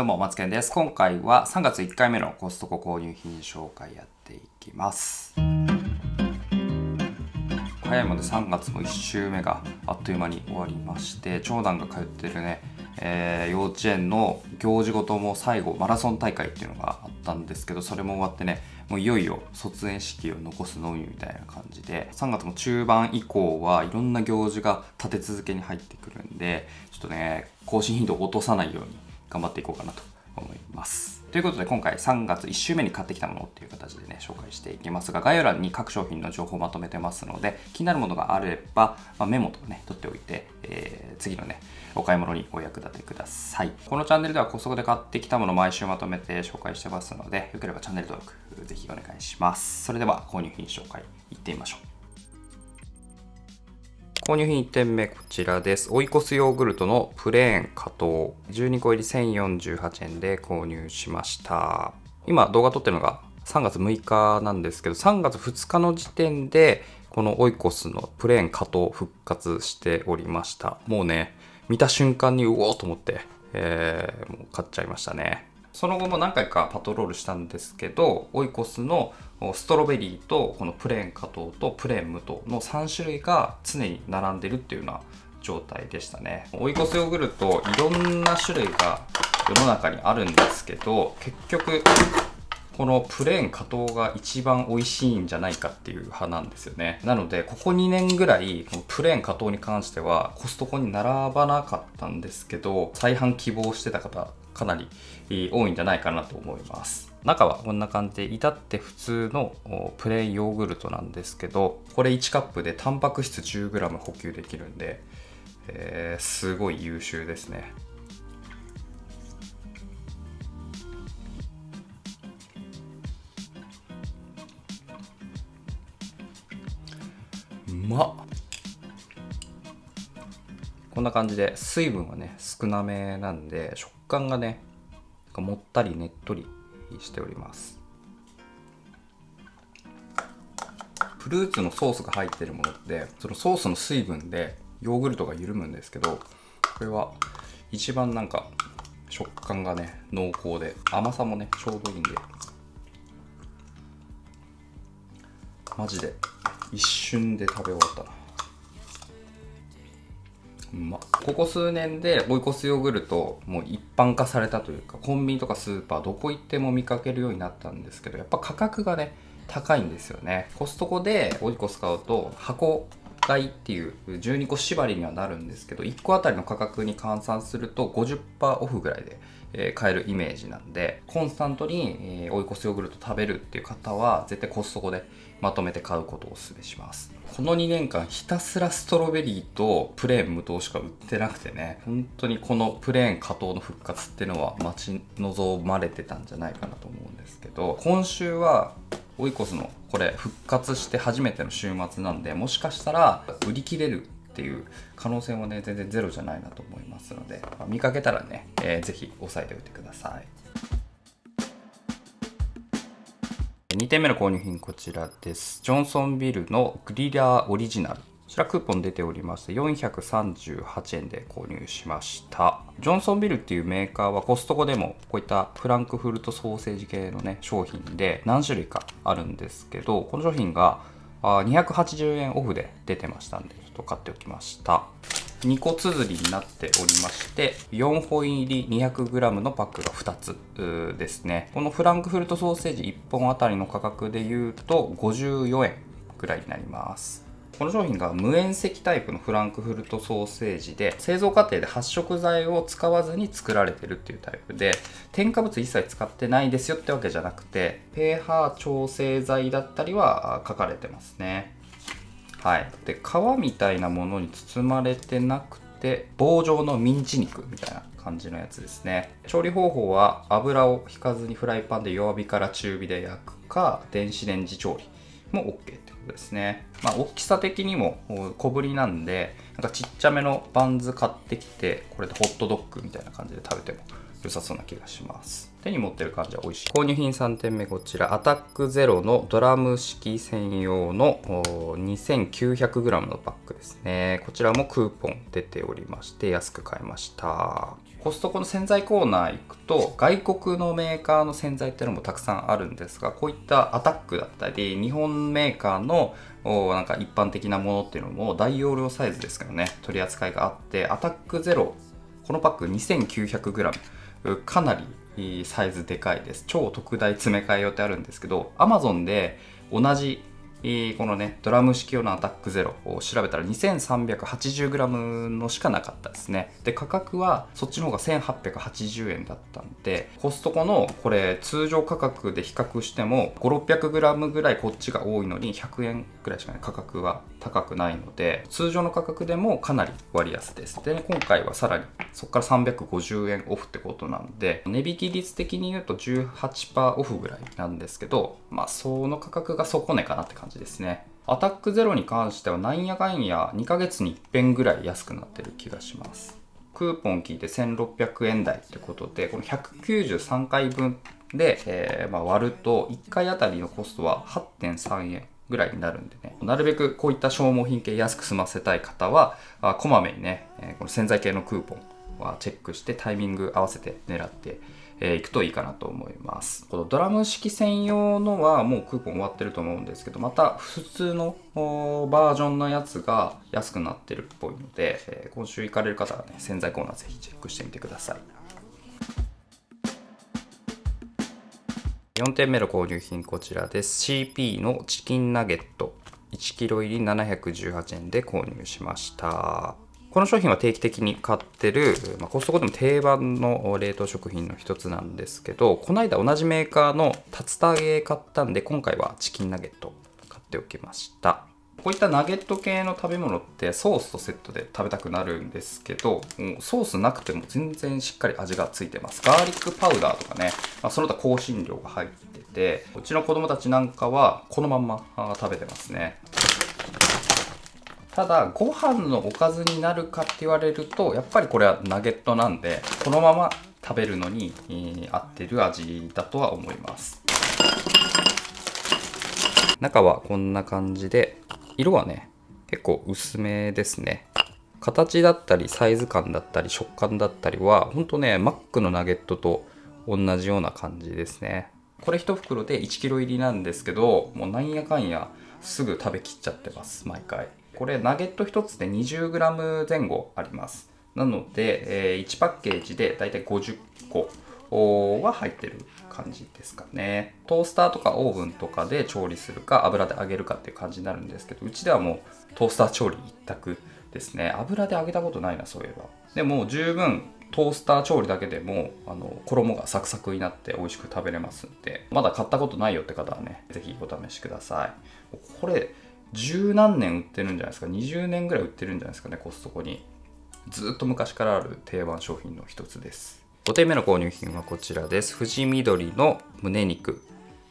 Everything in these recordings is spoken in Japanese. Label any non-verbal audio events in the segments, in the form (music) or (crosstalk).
どうも、マツケンです。今回は3月1回目のコストコ購入品紹介やっていきます。早いもんで3月も1週目があっという間に終わりまして、長男が通ってるね、えー幼稚園の行事ごとも最後マラソン大会っていうのがあったんですけどそれも終わってねもういよいよ卒園式を残すのみみたいな感じで3月も中盤以降はいろんな行事が立て続けに入ってくるんでちょっとね更新頻度を落とさないように頑張っていこうかなと思います。ということで今回3月1週目に買ってきたものっていう形でね紹介していきますが概要欄に各商品の情報をまとめてますので気になるものがあれば、まあ、メモとかね取っておいて、えー次のねお買い物にお役立てください。このチャンネルではコストコで買ってきたもの毎週まとめて紹介してますのでよければチャンネル登録ぜひお願いします。それでは購入品紹介いってみましょう。購入品1点目こちらです。オイコスヨーグルトのプレーン加糖。12個入り1048円で購入しました。今動画撮ってるのが3月6日なんですけど、3月2日の時点でこのオイコスのプレーン加糖復活しておりました。もうね、見た瞬間にうおーと思って、えーもう買っちゃいましたね。その後も何回かパトロールしたんですけどオイコスのストロベリーとこのプレーン加糖とプレーン無糖の3種類が常に並んでるっていうような状態でしたね。オイコスヨーグルトいろんな種類が世の中にあるんですけど結局このプレーン加糖が一番美味しいんじゃないかっていう派なんですよね。なのでここ2年ぐらいこのプレーン加糖に関してはコストコに並ばなかったんですけど再販希望してた方かなり多いんじゃないかなと思います。中はこんな感じで至って普通のプレーンヨーグルトなんですけどこれ1カップでタンパク質 10g 補給できるんで、えーすごい優秀ですね。うまっ。こんな感じで水分はね少なめなんで食感がねかもったりねっとりしております。フルーツのソースが入ってるものってそのソースの水分でヨーグルトが緩むんですけどこれは一番なんか食感がね濃厚で甘さもねちょうどいいんで。マジで一瞬で食べ終わった。なまここ数年でオイコスヨーグルトもう一般化されたというかコンビニとかスーパーどこ行っても見かけるようになったんですけどやっぱ価格がね高いんですよね。コストコで追い越す買うと箱買いっていう12個縛りにはなるんですけど1個あたりの価格に換算すると50%オフぐらいで、え買えるイメージなんでコンスタントに、えーオイコスヨーグルト食べるっていう方は絶対コストコでまとめて買うことをお勧めします。この2年間ひたすらストロベリーとプレーン無糖しか売ってなくてね本当にこのプレーン加糖の復活っていうのは待ち望まれてたんじゃないかなと思うんですけど今週はオイコスのこれ復活して初めての週末なんでもしかしたら売り切れるっていう可能性もね全然ゼロじゃないなと思いますので、まあ見かけたらね、えーぜひ押さえておいてください。2点目の購入品こちらです。ジョンソンビルのグリラーオリジナル。ちらクーポン出ておりまして438円で購入しました。ジョンソンビルっていうメーカーはコストコでもこういったフランクフルトソーセージ系のね商品で何種類かあるんですけどこの商品が280円オフで出てましたんでちょっと買っておきました。2個綴りになっておりまして4本入り 200g のパックが2つですね。このフランクフルトソーセージ1本あたりの価格で言うと54円ぐらいになります。この商品が無塩石タイプのフランクフルトソーセージで製造過程で発色剤を使わずに作られてるっていうタイプで添加物一切使ってないですよってわけじゃなくて pH 調整剤だったりは書かれてますね。はい、で皮みたいなものに包まれてなくて棒状のミンチ肉みたいな感じのやつですね。調理方法は油を引かずにフライパンで弱火から中火で焼くか電子レンジ調理。も OK ってことですね。まあ大きさ的にも小ぶりなんでなんかちっちゃめのバンズ買ってきてこれでホットドッグみたいな感じで食べても良さそうな気がします。手に持ってる感じは美味しい。購入品3点目こちら。アタックゼロのドラム式専用の 2900g のパックですね。こちらもクーポン出ておりまして安く買いました。コストコの洗剤コーナー行くと外国のメーカーの洗剤っていうのもたくさんあるんですがこういったアタックだったり日本メーカーのなんか一般的なものっていうのも大容量サイズですけどね。取り扱いがあってアタックゼロこのパック 2900g かなりサイズでかいです。超特大詰め替え用ってあるんですけど Amazon で同じこのね、ドラム式用のアタックゼロを調べたら 2380g のしかなかったですね。で、価格はそっちの方が1880円だったんで、コストコのこれ通常価格で比較しても5、600g ぐらいこっちが多いのに100円ぐらいしかね、価格は高くないので、通常の価格でもかなり割安です。で、ね、今回はさらにそこから350円オフってことなんで、値引き率的に言うと18%オフぐらいなんですけど、まあその価格が底値かなって感じじですね。アタックゼロに関してはなんやかんや2ヶ月に1遍ぐらい安くなってる気がします。クーポン聞いて1600円台ってことで、この193回分で、えー、まあ割ると1回あたりのコストは8.3円ぐらいになるんでね、なるべくこういった消耗品系安く済ませたい方は、あこまめにね、この洗剤系のクーポンはチェックしてタイミング合わせて狙ってえー、行くといいかなと思います。このドラム式専用のはもうクーポン終わってると思うんですけど、また普通のバージョンのやつが安くなってるっぽいので、えー、今週行かれる方はね、洗剤コーナーぜひチェックしてみてください。4点目の購入品こちらです。CP のチキンナゲット 1kg 入り718円で購入しました。この商品は定期的に買ってる、ま、コストコでも定番の冷凍食品の一つなんですけど、この間同じメーカーの竜田揚げ買ったんで、今回はチキンナゲット買っておきました。こういったナゲット系の食べ物ってソースとセットで食べたくなるんですけど、ソースなくても全然しっかり味がついてます。ガーリックパウダーとかね、まあ、その他香辛料が入ってて、うちの子供たちなんかはこのまんま食べてますね。ただご飯のおかずになるかって言われるとやっぱりこれはナゲットなんでこのまま食べるのに、えー、合ってる味だとは思います。中はこんな感じで色はね結構薄めですね。形だったりサイズ感だったり食感だったりはほんとねマックのナゲットと同じような感じですね。これ1袋で 1kg 入りなんですけどもうなんやかんやすぐ食べきっちゃってます毎回。これナゲット1つで 20g 前後あります。なので、えー、1パッケージでだいたい50個は入ってる感じですかね。トースターとかオーブンとかで調理するか油で揚げるかっていう感じになるんですけど、うちではもうトースター調理一択ですね。油で揚げたことないな、そういえば。でも十分トースター調理だけでもあの衣がサクサクになって美味しく食べれますんでまだ買ったことないよって方はね是非お試しくださいこれ十何年売ってるんじゃないですか？20年ぐらい売ってるんじゃないですかね？コストコに。ずっと昔からある定番商品の一つです。5点目の購入品はこちらです。富士緑の胸肉。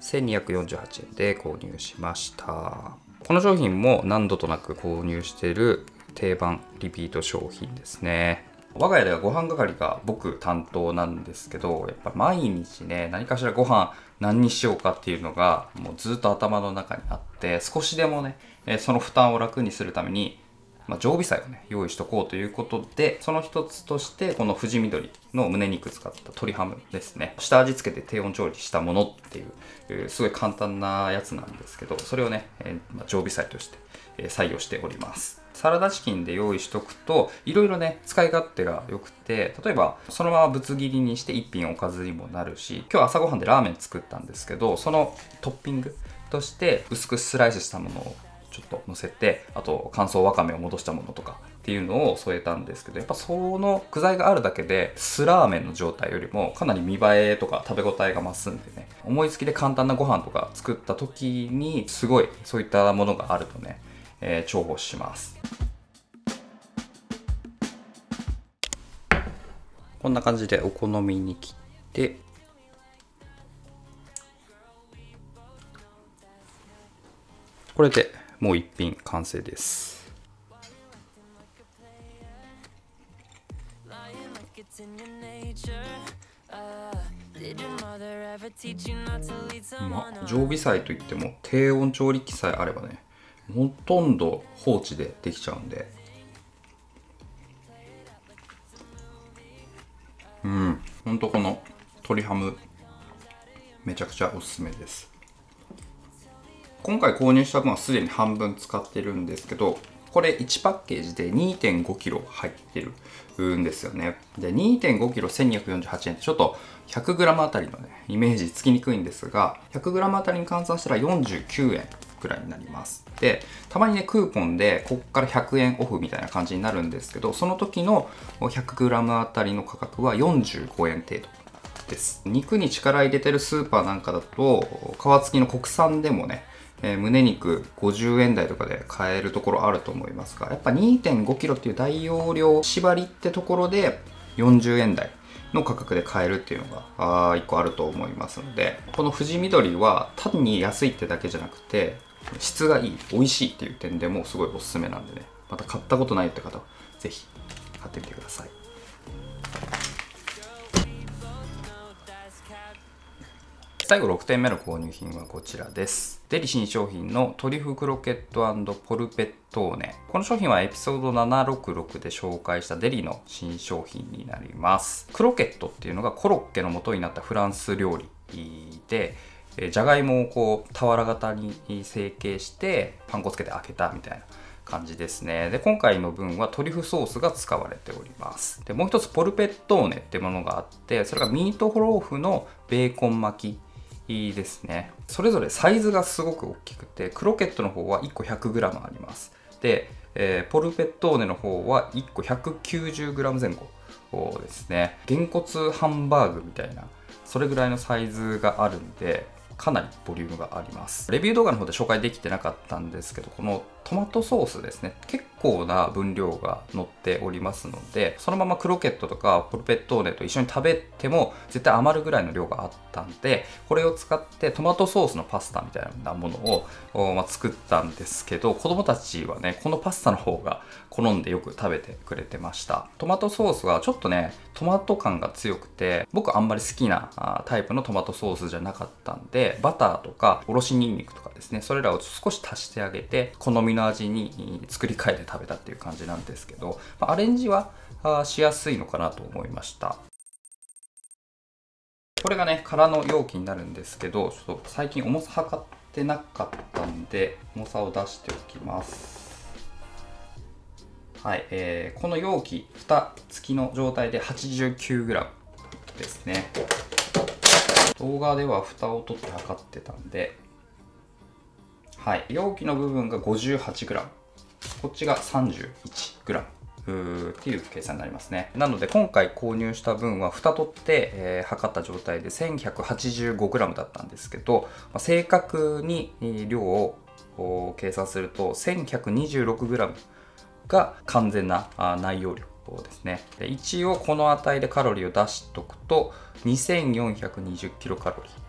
1248円で購入しました。この商品も何度となく購入している定番リピート商品ですね。我が家ではご飯係が僕担当なんですけどやっぱ毎日ね何かしらご飯何にしようかっていうのがもうずっと頭の中にあって少しでもねその負担を楽にするためにまあ、常備菜をね用意しとこうということでその一つとしてこの富士緑の胸肉使った鶏ハムですね。下味付けて低温調理したものっていうすごい簡単なやつなんですけどそれをね、え、まあ、常備菜として、え採用しております。サラダチキンで用意しとくといろいろね使い勝手が良くて例えばそのままぶつ切りにして一品おかずにもなるし今日朝ごはんでラーメン作ったんですけどそのトッピングとして薄くスライスしたものをちょっと乗せてあと乾燥わかめを戻したものとかっていうのを添えたんですけどやっぱその具材があるだけで酢ラーメンの状態よりもかなり見栄えとか食べ応えが増すんでね。思いつきで簡単なご飯とか作った時にすごいそういったものがあるとねえー、重宝します。こんな感じでお好みに切って。これでもう一品完成です。まあ、常備菜といっても低温調理器さえあればねほとんど放置でできちゃうんで。うん。ほんとこの鶏ハムめちゃくちゃおすすめです。今回購入した分はすでに半分使ってるんですけどこれ1パッケージで 2.5kg 入ってるんですよね。で 2.5kg1248 円ってちょっと 100g あたりのねイメージつきにくいんですが 100g あたりに換算したら49円。くらいになります。でたまにねクーポンでここから100円オフみたいな感じになるんですけどその時の 100g あたりの価格は45円程度です。肉に力入れてるスーパーなんかだと皮付きの国産でもねえー、胸肉50円台とかで買えるところあると思いますがやっぱ 2.5kg っていう大容量縛りってところで40円台の価格で買えるっていうのがあ1個あると思いますのでこの富士緑は単に安いってだけじゃなくて質がいい美味しいっていう点でもすごいおすすめなんでね。また買ったことないって方は是非買ってみてください。最後6点目の購入品はこちらです。デリ新商品のトリュフクロケットポルペットーネ。この商品はエピソード766で紹介したデリの新商品になります。クロケットっていうのがコロッケの元になったフランス料理でじゃがいもをこう俵型に成形してパン粉つけて開けたみたいな感じですね。で今回の分はトリュフソースが使われております。でもう一つポルペットーネってものがあってそれがミートローフのベーコン巻きですね。それぞれサイズがすごく大きくてクロケットの方は1個 100g あります。で、えー、ポルペットーネの方は1個 190g 前後ですね。げんこつハンバーグみたいなそれぐらいのサイズがあるんでかなりボリュームがあります。レビュー動画の方で紹介できてなかったんですけどこのトマトソースですね。結構な分量が乗っておりますのでそのままクロケットとかポルペットーネと一緒に食べても絶対余るぐらいの量があったんでこれを使ってトマトソースのパスタみたいなものを、ま、作ったんですけど子供たちはねこのパスタの方が好んでよく食べてくれてました。トマトソースはちょっとねトマト感が強くて僕あんまり好きなタイプのトマトソースじゃなかったんでバターとかおろしにんにくとかですねそれらを少し足してあげて好みの味に作り変えて食べたっていう感じなんですけど、アレンジはしやすいのかなと思いました。これがね空の容器になるんですけどちょっと最近重さ測ってなかったんで重さを出しておきます。はい、えー、この容器蓋付きの状態で 89g ですね。動画では蓋を取って測ってたんではい。容器の部分が 58g こっちが 31g っていう計算になりますね。なので今回購入した分は蓋取って、えー、測った状態で 1185g だったんですけど、まあ、正確に量を計算すると 1126g が完全な内容量ですね。一応この値でカロリーを出しとくと2420キロカロリー。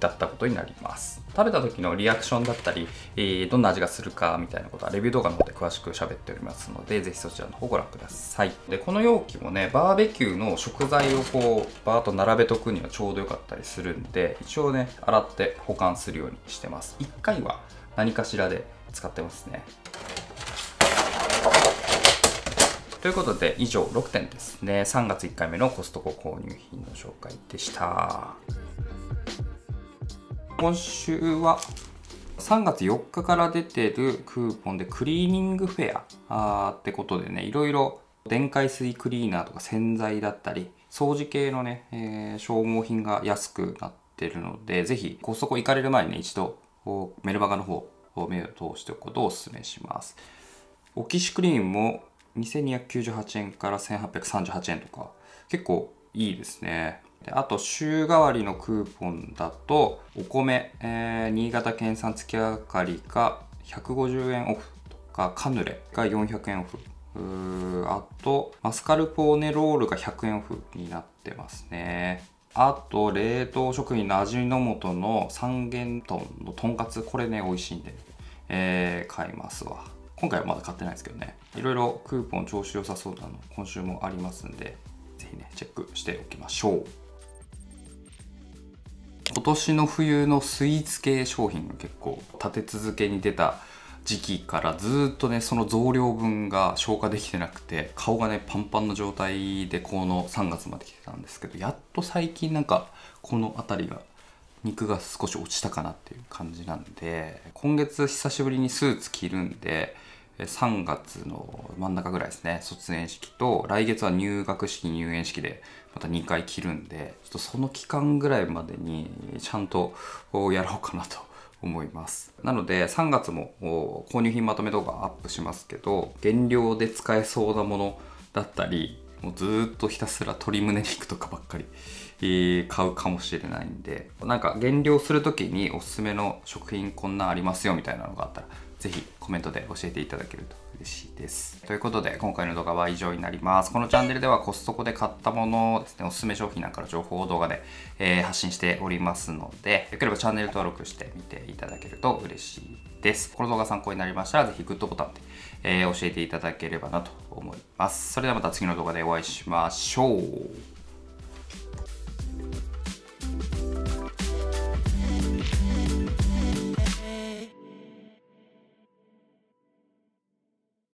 だったことになります。食べた時のリアクションだったり、えー、どんな味がするかみたいなことはレビュー動画の方で詳しく喋っておりますのでぜひそちらの方ご覧ください。でこの容器もねバーベキューの食材をこうバーッと並べとくにはちょうどよかったりするんで一応ね洗って保管するようにしてます。1回は何かしらで使ってますね。ということで以上6点ですね。3月1回目のコストコ購入品の紹介でした。今週は3月4日から出てるクーポンでクリーニングフェアあってことでねいろいろ電解水クリーナーとか洗剤だったり掃除系のね、えー、消耗品が安くなってるのでぜひコストコ行かれる前にね一度メルマガの方を目を通しておくことをお勧めします。オキシクリームも2298円から1838円とか結構いいですね。であと週替わりのクーポンだとお米、えー、新潟県産月明かりが150円オフとかカヌレが400円オフ。あとマスカルポーネロールが100円オフになってますね。あと冷凍食品の味の素の三元豚のとんかつこれね美味しいんで、えー、買いますわ。今回はまだ買ってないですけどね。いろいろクーポン調子良さそうなの今週もありますんでぜひねチェックしておきましょう。年の冬のスイーツ系商品が結構立て続けに出た時期からずっとねその増量分が消化できてなくて顔がねパンパンの状態でこの3月まで来てたんですけどやっと最近なんかこの辺りが肉が少し落ちたかなっていう感じなんで今月久しぶりにスーツ着るんで3月の真ん中ぐらいですね。卒園式と来月は入学式入園式でまた2回着るんでちょっとその期間ぐらいまでにちゃんとやろうかなと (laughs) 思います。なので3月も購入品まとめ動画アップしますけど原料で使えそうなものだったりもうずっとひたすら鶏胸肉とかばっかり、え買うかもしれないんでなんか減量する時におすすめの食品こんなありますよみたいなのがあったらぜひコメントで教えていただけると嬉しいです。ということで今回の動画は以上になります。このチャンネルではコストコで買ったものですね、おすすめ商品なんかの情報を動画で、えー、発信しておりますので、よければチャンネル登録してみていただけると嬉しいです。この動画参考になりましたら、ぜひグッドボタンで、えー、教えていただければなと思います。それではまた次の動画でお会いしましょう。